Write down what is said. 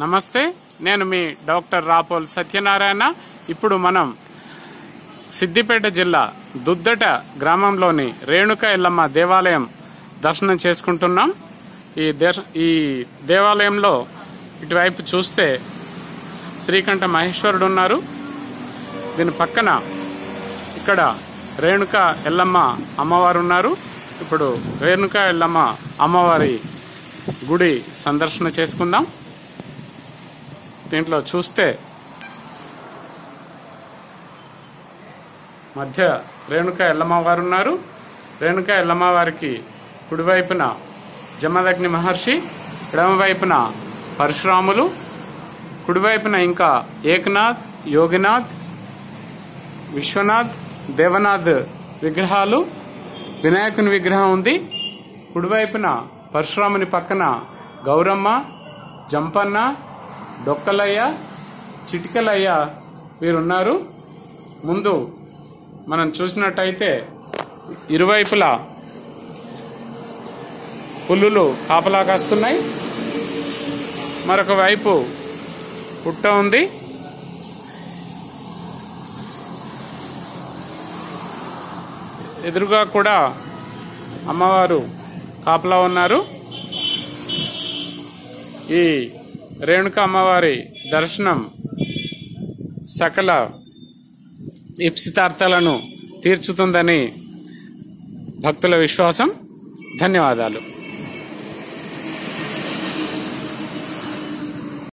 నమస్తే నేను మీ డాక్టర్ రాపోల్ సత్యనారాయణ. ఇప్పుడు మనం సిద్దిపేట జిల్లా దుద్దట గ్రామంలోని రేణుక ఎల్లమ్మ దేవాలయం దర్శనం చేసుకుంటున్నాం. ఈ ఈ దేవాలయంలో ఇటువైపు చూస్తే శ్రీకంఠ మహేశ్వరుడు ఉన్నారు. దీని పక్కన ఇక్కడ రేణుక ఎల్లమ్మ అమ్మవారు ఉన్నారు. ఇప్పుడు రేణుక ఎల్లమ్మ అమ్మవారి గుడి సందర్శన చేసుకుందాం. దీంట్లో చూస్తే మధ్య రేణుక ఎల్లమ్మ వారు ఉన్నారు. రేణుక ఎల్లమ్మ వారికి కుడివైపున జమదగ్ని మహర్షి ఎడమవైపున పరశురాములు కుడివైపున ఇంకా ఏకనాథ్ యోగినాథ్ విశ్వనాథ్ దేవనాథ్ విగ్రహాలు వినాయకుని విగ్రహం ఉంది. కుడివైపున పరశురాముని పక్కన గౌరమ్మ జంపన్న డొక్కలయ్య చిటికలయ్య వీరున్నారు. ముందు మనం చూసినట్టయితే ఇరువైపులా పుల్లులు కాపలా కాస్తున్నాయి. మరొక వైపు పుట్ట ఉంది. ఎదురుగా కూడా అమ్మవారు కాపలా ఉన్నారు. ఈ రేణుక అమ్మవారి దర్శనం సకల ఇప్సితార్థాలను తీర్చుతుందని భక్తుల విశ్వాసం. ధన్యవాదాలు.